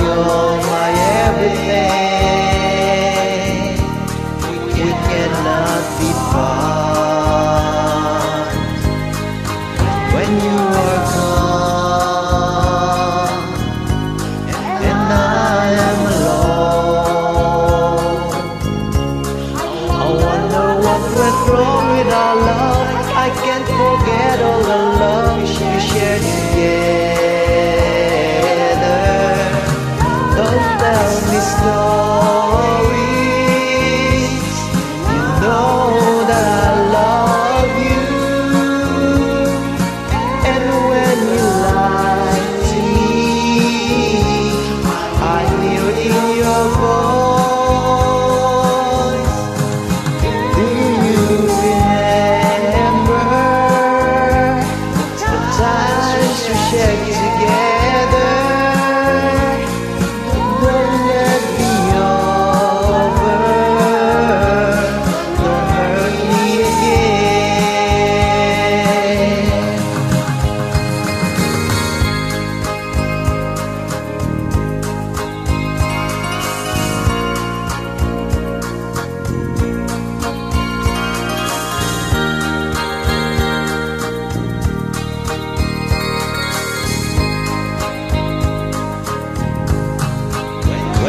your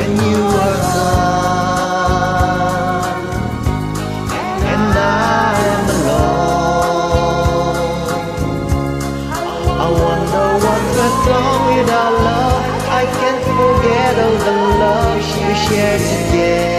when you gone, and I am alone. I wonder went wrong with our love. I can't forget all the love she shared together.